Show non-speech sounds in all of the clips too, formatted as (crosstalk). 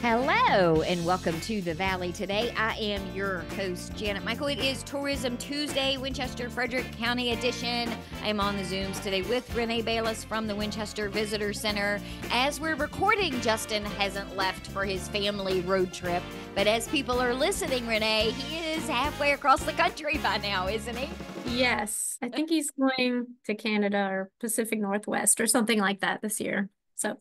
Hello and welcome to the Valley today. I am your host, Janet Michael. It is Tourism Tuesday, Winchester Frederick County edition. I am on the Zooms today with Renee Bayliss from the Winchester Visitor Center. As we're recording, Justin hasn't left for his family road trip, but as people are listening, Renee, he is halfway across the country by now, isn't he? Yes, I think he's going to Canada or Pacific Northwest or something like that this year. So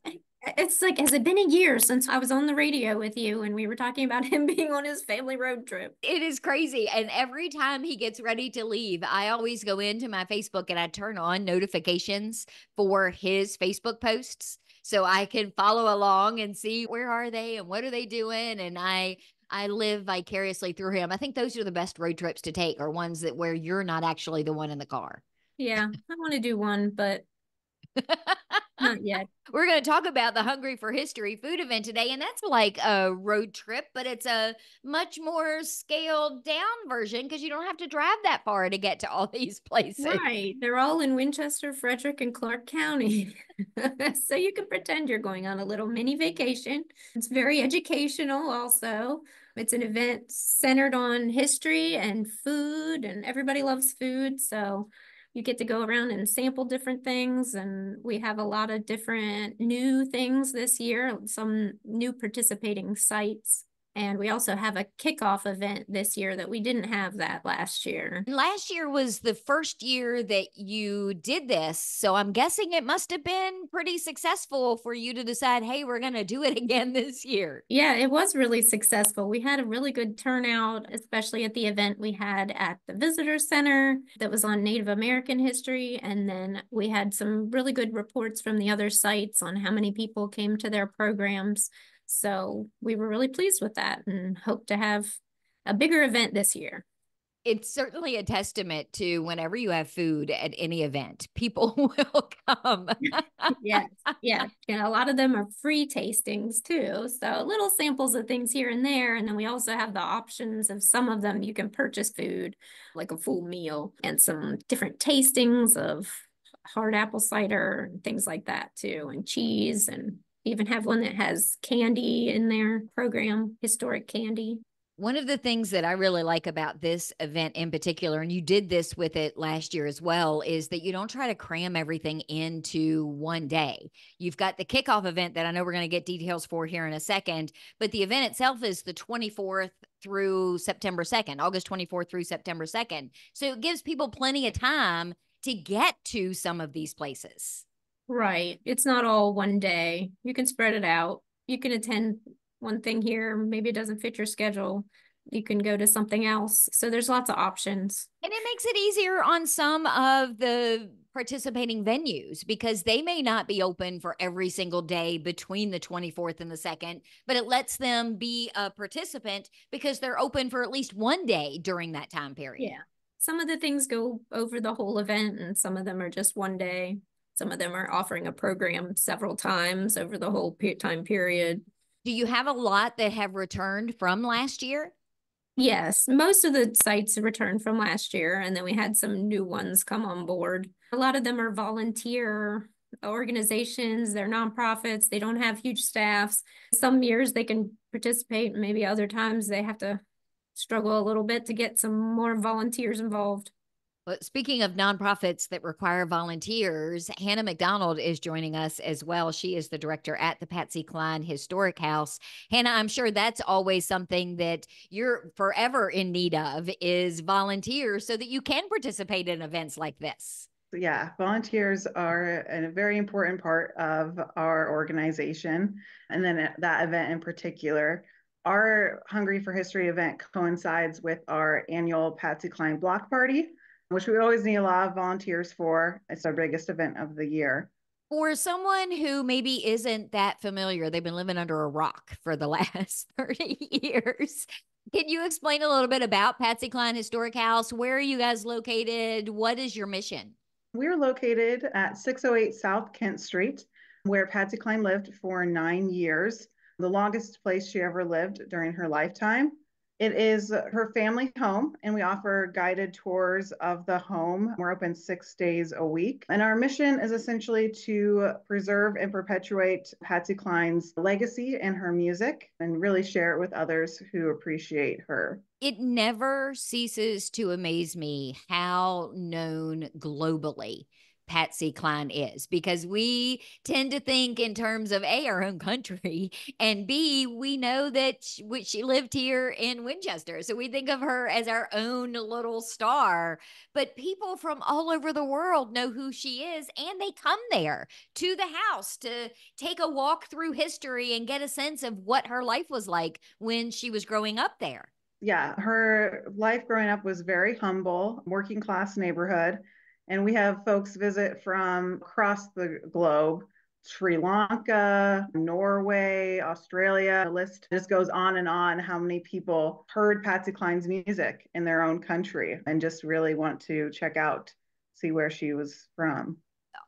it's like, has it been a year since I was on the radio with you and we were talking about (laughs) him being on his family road trip? It is crazy. And every time he gets ready to leave, I always go into my Facebook and I turn on notifications for his Facebook posts so I can follow along and see where are they and what are they doing. And I I live vicariously through him. I think those are the best road trips to take, are ones that where you're not actually the one in the car. Yeah, I want to do one, but not yet. (laughs) We're going to talk about the Hungry for History food event today, and that's like a road trip, but it's a much more scaled down version because you don't have to drive that far to get to all (laughs) these places. Right. They're all in Winchester, Frederick, and Clarke County. (laughs) so you can pretend you're going on a little mini vacation. It's very educational, also. It's an event centered on history and food, and everybody loves food. So you get to go around and sample different things. And we have a lot of different new things this year, some new participating sites. And we also have a kickoff event this year that we didn't have that last year. Last year was the first year that you did this. So I'm guessing it must have been pretty successful for you to decide, hey, we're going to do it (laughs) again this year. Yeah, it was really successful. We had a really good turnout, especially at the event we had at the Visitor Center that was on Native American history. And then we had some really good reports from the other sites on how many people came to their programs. So we were really pleased with that and hope to have a bigger event this year. It's certainly a testament to whenever you have food at any event, people (laughs) will come. (laughs) yes. Yeah. And a lot of them are free tastings too. So little samples of things here and there. And then we also have the options of some of them you can purchase food, like a full meal, and some different tastings of hard apple cider and things like that too, and cheese and even have one that has candy in their program, historic candy. One of the things that I really like about this event in particular, and you did this with it last year as well, is that you don't try to cram everything into one day. You've got the kickoff event that I know we're going to get details for here in a second, but the event itself is the 24th through September 2nd, August 24th through September 2nd. So it gives people plenty of time to get to some of these places. Right. It's not all one day. You can spread it out. You can attend one thing here, maybe it doesn't fit your schedule. You can go to something else. So there's lots of options. And it makes it easier on some of the participating venues because they may not be open for every single day between the 24th and the 2nd, but it lets them be a participant because they're open for at least one day during that time period. Yeah. Some of the things go over the whole event and some of them are just one day. Some of them are offering a program several times over the whole time period. Do you have a lot that have returned from last year? Yes, most of the sites returned from last year, and then we had some new ones come on board. A lot of them are volunteer organizations, they're nonprofits, they don't have huge staffs. Some years they can participate, maybe other times they have to struggle a little bit to get some more volunteers involved. Well, speaking of nonprofits that require volunteers, Hannah McDonald is joining us as well. She is the director at the Patsy Cline Historic House. Hannah, I'm sure that's always something that you're forever in need of is volunteers so that you can participate in events like this. Yeah, volunteers are a very important part of our organization. And then that event in particular, our Hungry for History event coincides with our annual Patsy Cline Block Party which we always need a lot of volunteers for. It's our biggest event of the year. For someone who maybe isn't that familiar, they've been living under a rock for the (laughs) last 30 years. Can you explain a little bit about Patsy Cline Historic House? Where are you guys located? What is your mission? We're located at 608 South Kent Street, where Patsy Cline lived for nine years, the longest place she ever lived during her lifetime. It is her family home, and we offer guided tours of the home. We're open six days a week. And our mission is essentially to preserve and perpetuate Patsy Cline's legacy and her music and really share it with others who appreciate her. It never ceases to amaze me how known globally Patsy Cline is because we tend to think in terms of A, our own country, (laughs) and B, we know that she, she lived here in Winchester. So we think of her as our own little star. But people from all over the world know who she is, and they come there to the house to take a walk through history and get a sense of what her life was like when she was growing up there. Yeah, her life growing up was very humble, working class neighborhood and we have folks visit from across the globe Sri Lanka, Norway, Australia. The list just goes on and on how many people heard Patsy Cline's music in their own country and just really want to check out, see where she was from.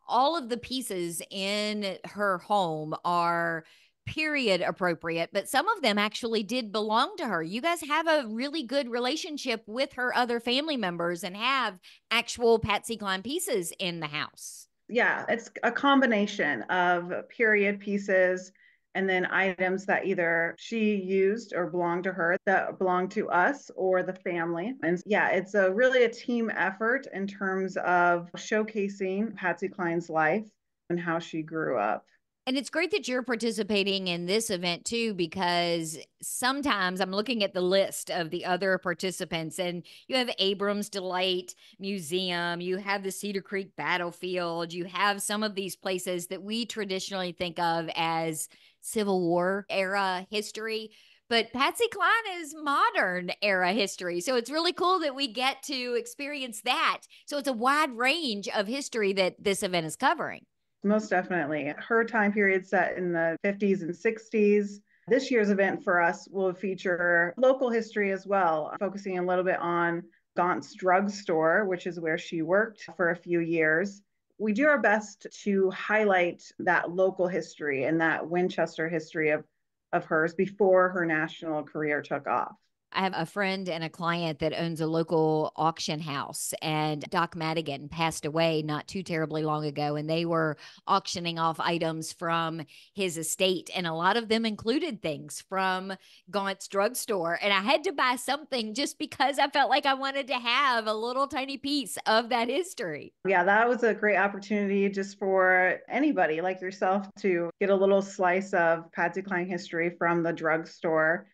All of the pieces in her home are period appropriate, but some of them actually did belong to her. You guys have a really good relationship with her other family members and have actual Patsy Cline pieces in the house. Yeah, it's a combination of period pieces and then items that either she used or belonged to her that belonged to us or the family. And yeah, it's a really a team effort in terms of showcasing Patsy Cline's life and how she grew up. And it's great that you're participating in this event too, because sometimes I'm looking at the list of the other participants, and you have Abrams Delight Museum, you have the Cedar Creek Battlefield, you have some of these places that we traditionally think of as Civil War era history. But Patsy Cline is modern era history. So it's really cool that we get to experience that. So it's a wide range of history that this event is covering. Most definitely. Her time period set in the 50s and 60s. This year's event for us will feature local history as well, focusing a little bit on Gaunt's drugstore, which is where she worked for a few years. We do our best to highlight that local history and that Winchester history of, of hers before her national career took off. I have a friend and a client that owns a local auction house, and Doc Madigan passed away not too terribly long ago. And they were auctioning off items from his estate, and a lot of them included things from Gaunt's drugstore. And I had to buy something just because I felt like I wanted to have a little tiny piece of that history. Yeah, that was a great opportunity just for anybody like yourself to get a little slice of Patsy Cline history from the drugstore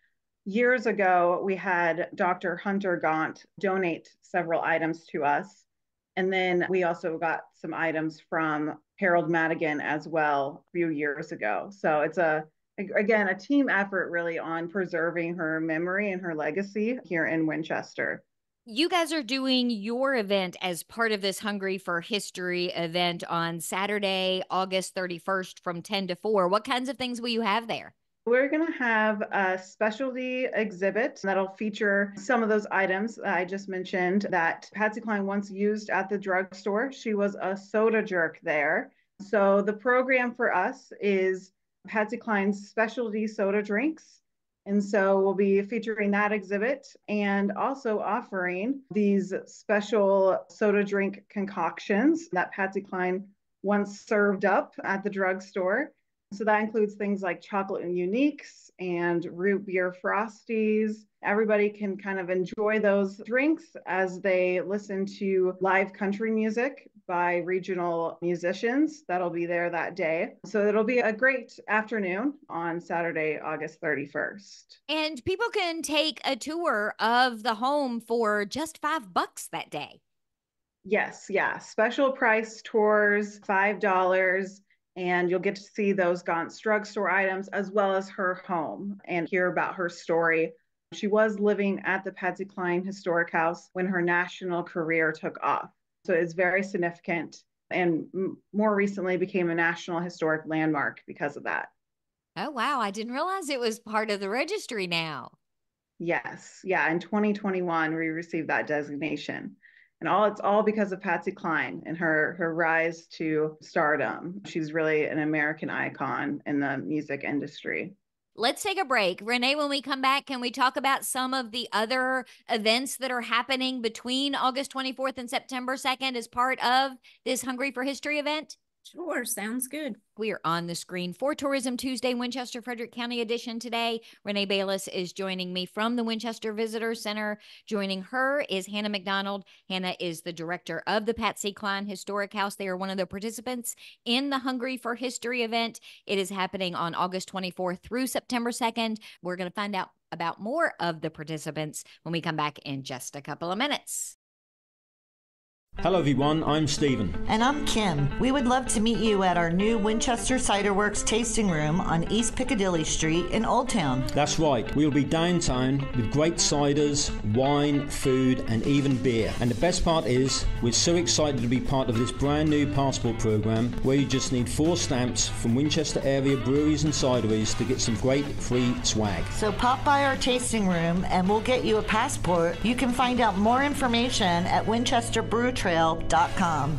years ago, we had Dr. Hunter Gaunt donate several items to us. And then we also got some items from Harold Madigan as well a few years ago. So it's a again a team effort really on preserving her memory and her legacy here in Winchester. You guys are doing your event as part of this Hungry for History event on Saturday, August 31st from 10 to 4. What kinds of things will you have there? We're going to have a specialty exhibit that'll feature some of those items I just mentioned that Patsy Cline once used at the drugstore. She was a soda jerk there. So the program for us is Patsy Cline's specialty soda drinks. And so we'll be featuring that exhibit and also offering these special soda drink concoctions that Patsy Cline once served up at the drugstore. So that includes things like chocolate and uniques and root beer frosties. Everybody can kind of enjoy those drinks as they listen to live country music by regional musicians that'll be there that day. So it'll be a great afternoon on Saturday, August 31st. And people can take a tour of the home for just five bucks that day. Yes, yeah. Special price tours, $5 and you'll get to see those Gaunt's drugstore items as well as her home and hear about her story. She was living at the Patsy Cline Historic House when her national career took off. So it's very significant and m- more recently became a National Historic Landmark because of that. Oh, wow. I didn't realize it was part of the registry now. Yes. Yeah. In 2021, we received that designation and all it's all because of Patsy Cline and her her rise to stardom. She's really an American icon in the music industry. let's take a break. Renee, when we come back, can we talk about some of the other events that are happening between August 24th and September 2nd as part of this Hungry for History event? Sure, sounds good. We are on the screen for Tourism Tuesday, Winchester Frederick County edition today. Renee Bayliss is joining me from the Winchester Visitor Center. Joining her is Hannah McDonald. Hannah is the director of the Patsy Cline Historic House. They are one of the participants in the Hungry for History event. It is happening on August 24th through September 2nd. We're going to find out about more of the participants when we come back in just a couple of minutes. Hello, everyone. I'm Stephen. And I'm Kim. We would love to meet you at our new Winchester Cider Works tasting room on East Piccadilly Street in Old Town. That's right. We'll be downtown with great ciders, wine, food, and even beer. And the best part is, we're so excited to be part of this brand new passport program where you just need four stamps from Winchester area breweries and cideries to get some great free swag. So pop by our tasting room and we'll get you a passport. You can find out more information at Winchester Brew trail.com.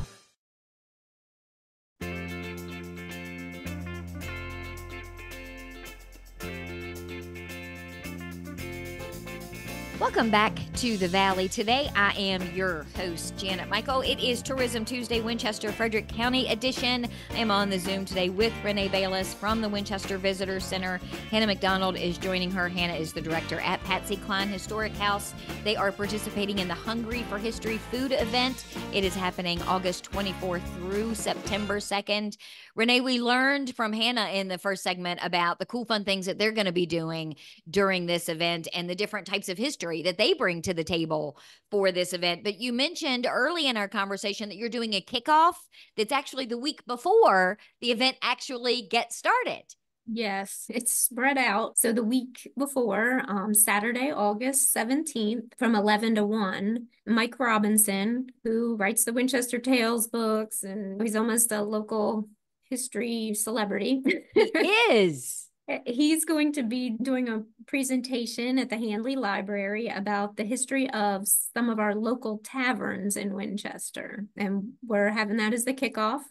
Welcome back to the Valley. Today, I am your host, Janet Michael. It is Tourism Tuesday, Winchester, Frederick County edition. I am on the Zoom today with Renee Bayliss from the Winchester Visitor Center. Hannah McDonald is joining her. Hannah is the director at Patsy Cline Historic House. They are participating in the Hungry for History food event. It is happening August 24th through September 2nd. Renee, we learned from Hannah in the first segment about the cool, fun things that they're going to be doing during this event and the different types of history history that they bring to the table for this event. But you mentioned early in our conversation that you're doing a kickoff that's actually the week before the event actually gets started. Yes, it's spread out. So the week before, um, Saturday, August 17th, from 11 to 1, Mike Robinson, who writes the Winchester Tales books, and he's almost a local history celebrity. He is. (laughs) He's going to be doing a presentation at the Handley Library about the history of some of our local taverns in Winchester. And we're having that as the kickoff.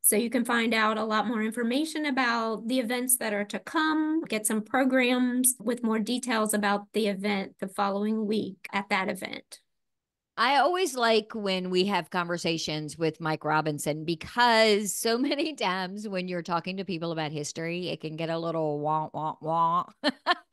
So you can find out a lot more information about the events that are to come, get some programs with more details about the event the following week at that event. I always like when we have conversations with Mike Robinson because so (laughs) many times when you're talking to people about history, it can get a little wah wah wah. (laughs)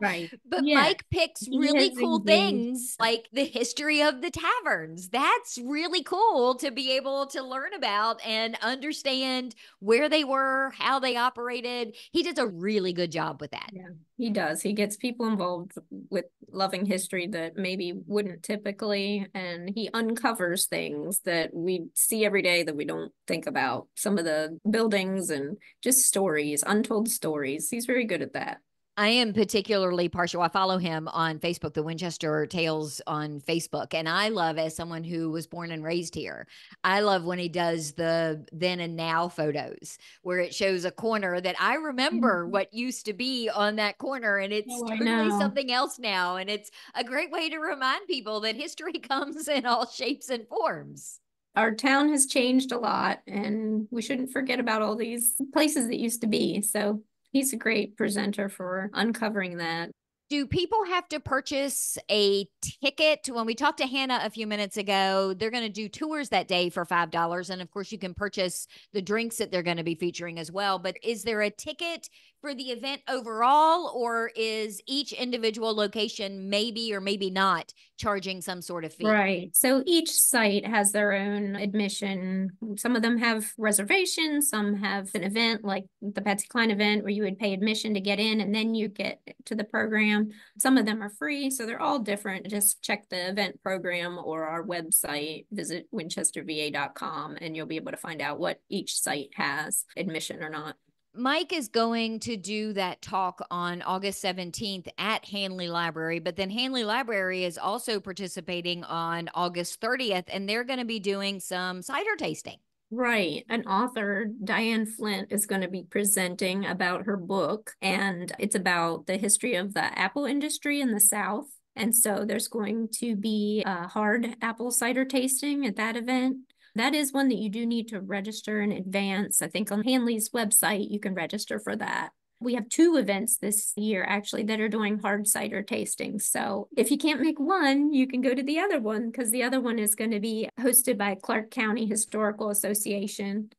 right. (laughs) But yeah. Mike picks really cool things like the history of the taverns. That's really cool to be able to learn about and understand where they were, how they operated. He does a really good job with that. Yeah, he does. He gets people involved with loving history that maybe wouldn't typically and he uncovers things that we see every day that we don't think about some of the buildings and just stories untold stories he's very good at that I am particularly partial. I follow him on Facebook, the Winchester Tales on Facebook. And I love, as someone who was born and raised here, I love when he does the then and now photos where it shows a corner that I remember mm-hmm. what used to be on that corner. And it's oh, totally something else now. And it's a great way to remind people that history (laughs) comes in all shapes and forms our town has changed a lot and we shouldn't forget about all these places that used to be. So he's a great presenter for uncovering that. Do people have to purchase a ticket? When we talked to Hannah a few minutes ago, they're going to do tours that day for $5. And of course, you can purchase the drinks that they're going to be featuring as well. But is there a ticket for the event overall, or is each individual location maybe or maybe not charging some sort of fee? Right. So each site has their own admission. Some of them have reservations, some have an event like the Patsy Cline event where you would pay admission to get in and then you get to the program. Some of them are free, so they're all different. Just check the event program or our website, visit winchesterva.com, and you'll be able to find out what each site has admission or not. Mike is going to do that talk on August 17th at Handley Library, but then Handley Library is also participating on August 30th, and they're going to be doing some cider tasting. Right. An author, Diane Flynt, is going to be presenting about her book, and it's about the history of the apple industry in the South. And so there's going to be a hard apple cider tasting at that event. That is one that you do need to register in advance. I think on Handley's website, you can register for that. We have two events this year actually that are doing hard cider tastings. So if you can't make one, you can go to the other one because the other one is going to be hosted by Clarke County Historical Association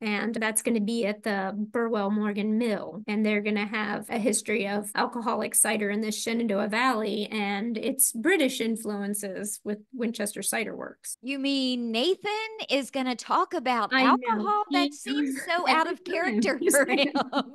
and that's going to be at the Burwell Morgan Mill. And they're going to have a history of alcoholic cider in the Shenandoah Valley and its British influences with Winchester Cider Works. You mean Nathan is going to talk about I alcohol? Know. That seems so (laughs) out of character for (laughs) him. (laughs)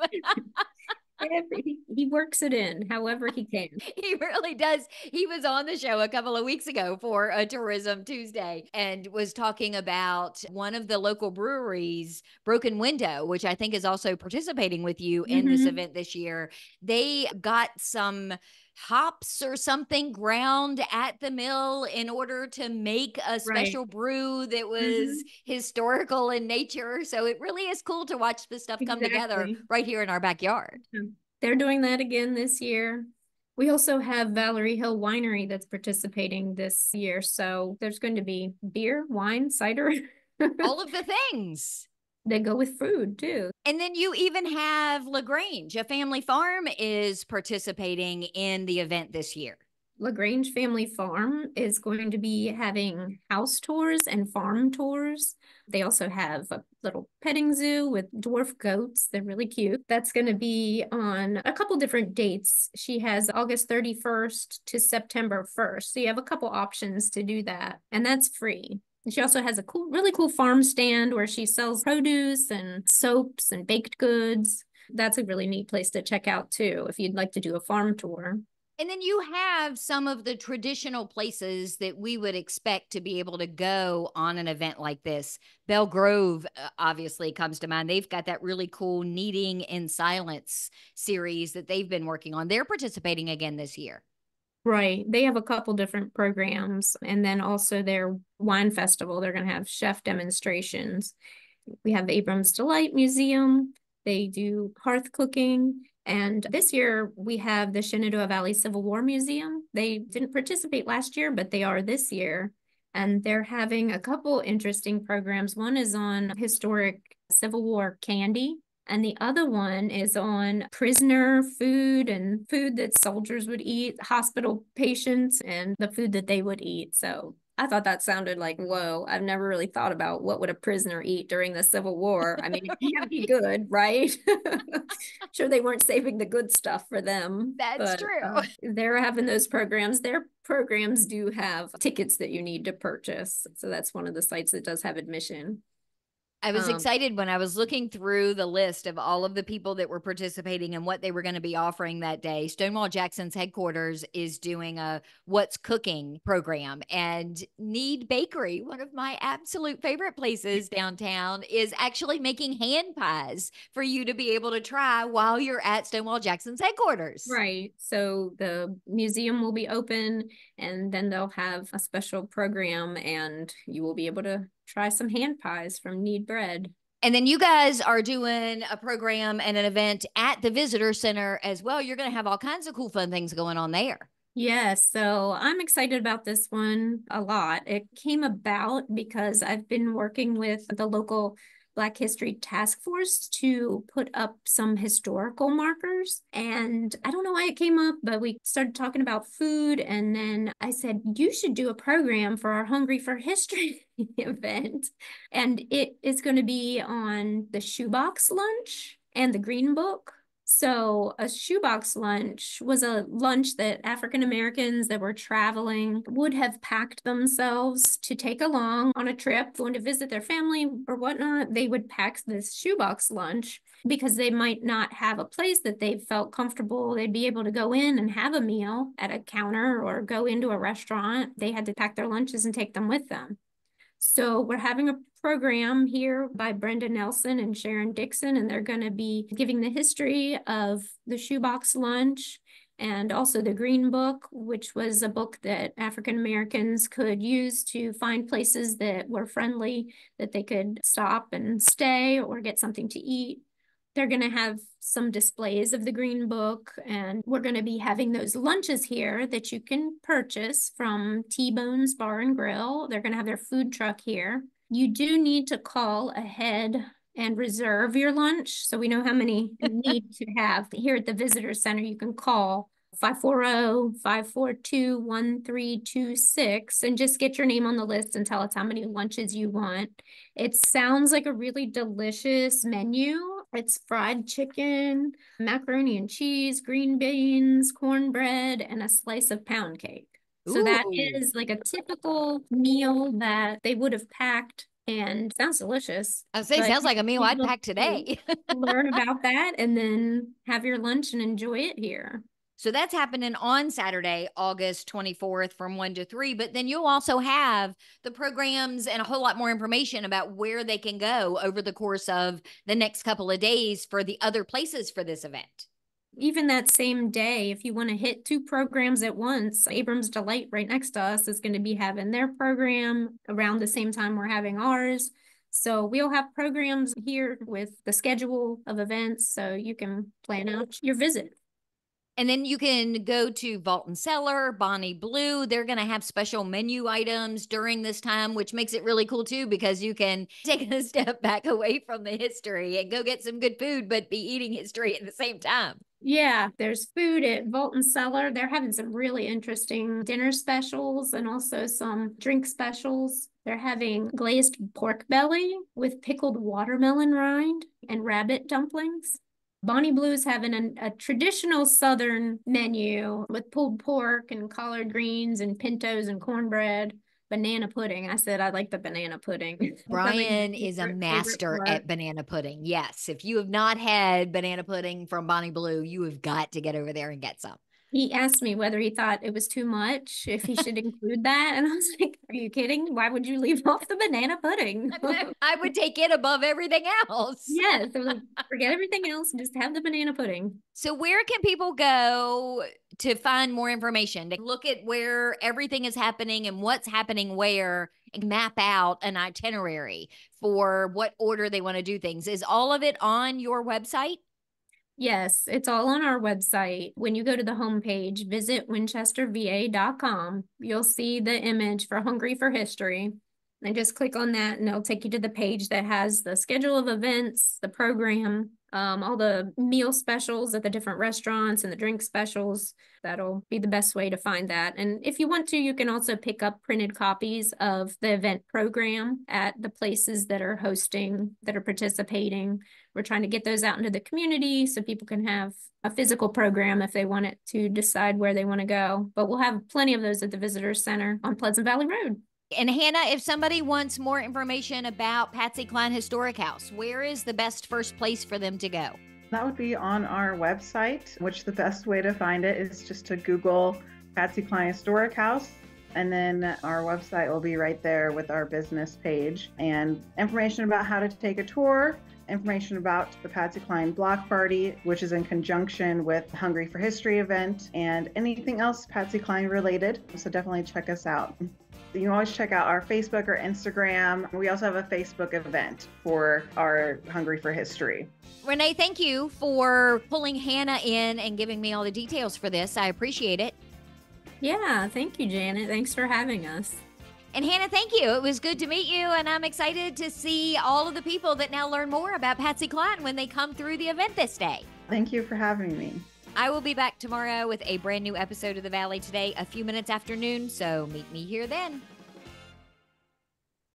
Every, he works it in however he can. (laughs) He really does. He was on the show a couple of weeks ago for a Tourism Tuesday and was talking about one of the local breweries, Broken Window, which I think is also participating with you in mm-hmm. this event this year. They got some hops or something ground at the mill in order to make a special right. brew that was mm-hmm. historical in nature. So it really is cool to watch this stuff come exactly. together right here in our backyard. They're doing that again this year. We also have Valerie Hill Winery that's participating this year. So there's going to be beer, wine, cider. All of the (laughs) things they go with food too. And then you even have LaGrange, a family farm, is participating in the event this year. LaGrange Family Farm is going to be having house tours and farm tours. They also have a little petting zoo with dwarf goats. They're really cute. That's going to be on a couple different dates. She has August 31st to September 1st. So you have a couple options to do that, and that's free. She also has a cool, really cool farm stand where she sells produce and soaps and baked goods. That's a really neat place to check out too if you'd like to do a farm tour. And then you have some of the traditional places that we would expect to be able to go on an event like this. Belle Grove uh, obviously comes to mind. They've got that really cool Kneading in Silence series that they've been working on. They're participating again this year. Right. They have a couple different programs. And then also their wine festival, they're going to have chef demonstrations. We have the Abrams Delight Museum. They do hearth cooking. And this year we have the Shenandoah Valley Civil War Museum. They didn't participate last year, but they are this year. And they're having a couple interesting programs. One is on historic Civil War candy and the other one is on prisoner food and food that soldiers would eat, hospital patients, and the food that they would eat. So I thought that sounded like, whoa, I've never really thought about what would a prisoner eat during the Civil War. I mean, it can't be good, right? (laughs) sure, they weren't saving the good stuff for them. That's but, true. Uh, they're having those programs. Their programs do have tickets that you need to purchase. So that's one of the sites that does have admission. I was um, excited when I was looking through the list of all of the people that were participating and what they were going to be offering that day. Stonewall Jackson's headquarters is doing a What's Cooking program, and Need Bakery, one of my absolute favorite places downtown, is actually making hand pies for you to be able to try while you're at Stonewall Jackson's headquarters. Right. So the museum will be open, and then they'll have a special program, and you will be able to try some hand pies from Need Bread. And then you guys are doing a program and an event at the visitor center as well. You're going to have all kinds of cool, fun things going on there. Yes, so I'm excited about this one a lot. It came about because I've been working with the local Black History Task Force to put up some historical markers. And I don't know why it came up, but we started talking about food. And then I said, you should do a program for our Hungry for History (laughs) event. And it is going to be on the shoebox lunch and the green book so, a shoebox lunch was a lunch that African Americans that were traveling would have packed themselves to take along on a trip, going to visit their family or whatnot. They would pack this shoebox lunch because they might not have a place that they felt comfortable. They'd be able to go in and have a meal at a counter or go into a restaurant. They had to pack their lunches and take them with them. So we're having a program here by Brenda Nelson and Sharon Dixon, and they're going to be giving the history of the shoebox lunch and also the Green Book, which was a book that African Americans could use to find places that were friendly, that they could stop and stay or get something to eat. They're going to have some displays of the Green Book, and we're going to be having those lunches here that you can purchase from T Bones Bar and Grill. They're going to have their food truck here. You do need to call ahead and reserve your lunch. So we know how many you (laughs) need to have here at the visitor center. You can call 540-542-1326 and just get your name on the list and tell us how many lunches you want. It sounds like a really delicious menu. It's fried chicken, macaroni and cheese, green beans, cornbread, and a slice of pound cake. So that is like a typical meal that they would have packed and sounds delicious. I was saying, but sounds like a meal I'd pack today. (laughs) Learn about that and then have your lunch and enjoy it here. So that's happening on Saturday, August 24th from 1 to 3. But then you'll also have the programs and a whole lot more information about where they can go over the course of the next couple of days for the other places for this event. Even that same day, if you want to hit two programs at once, Abrams Delight right next to us is going to be having their program around the same time we're having ours. So we'll have programs here with the schedule of events so you can plan out your visit. And then you can go to Vault and Cellar, Bonnie Blue. They're going to have special menu items during this time, which makes it really cool too, because you can (laughs) take a step back away from the history and go get some good food, but be eating history at the same time. Yeah, there's food at Vault and Cellar. They're having some really interesting dinner specials and also some drink specials. They're having glazed pork belly with pickled watermelon rind and rabbit dumplings. Bonnie Blue's having an, a traditional Southern menu with pulled pork and collard greens and pintos and cornbread, banana pudding. I said I like the banana pudding. (laughs) Brian is a master at banana pudding. Yes. If you have not had banana pudding from Bonnie Blue, you have got to get over there and get some. He asked me whether he thought it was too much, if he (laughs) should include that. And I was (laughs) like, Are you kidding? Why would you leave off the banana pudding? I would (laughs) take it above everything else. yes. I was like, forget everything else and just have the banana pudding. So, where can people go to find more information, to look at where everything is happening and what's happening where, and map out an itinerary for what order they want to do things? Is all of it on your website? Yes, it's all on our website. When you go to the homepage, visit winchesterva.com, you'll see the image for Hungry for History. And just click on that and it'll take you to the page that has the schedule of events, the program, um, all the meal specials at the different restaurants and the drink specials. That'll be the best way to find that. And if you want to, you can also pick up printed copies of the event program at the places that are hosting, that are participating. We're trying to get those out into the community so people can have a physical program if they want it to decide where they want to go. But we'll have plenty of those at the Visitor Center on Pleasant Valley Road. And Hannah, if somebody wants more information about Patsy Cline Historic House, where is the best first place for them to go? That would be on our website, which the best way to find it is just to Google Patsy Cline Historic House. And then our website will be right there with our business page and information about how to take a tour, information about the Patsy Cline Block Party, which is in conjunction with the Hungry for History event, and anything else Patsy Cline related. So definitely check us out. You can always check out our Facebook or Instagram. We also have a Facebook event for our Hungry for History. Renee, thank you for pulling Hannah in and giving me all the details for this. I appreciate it. Yeah, thank you, Janet. Thanks for having us. And Hannah, thank you. It was good to meet you, and I'm excited to see all of the people that now learn more about Patsy Cline when they come through the event this day. Thank you for having me. I will be back tomorrow with a brand new episode of The Valley Today, a few minutes after noon, so meet me here then.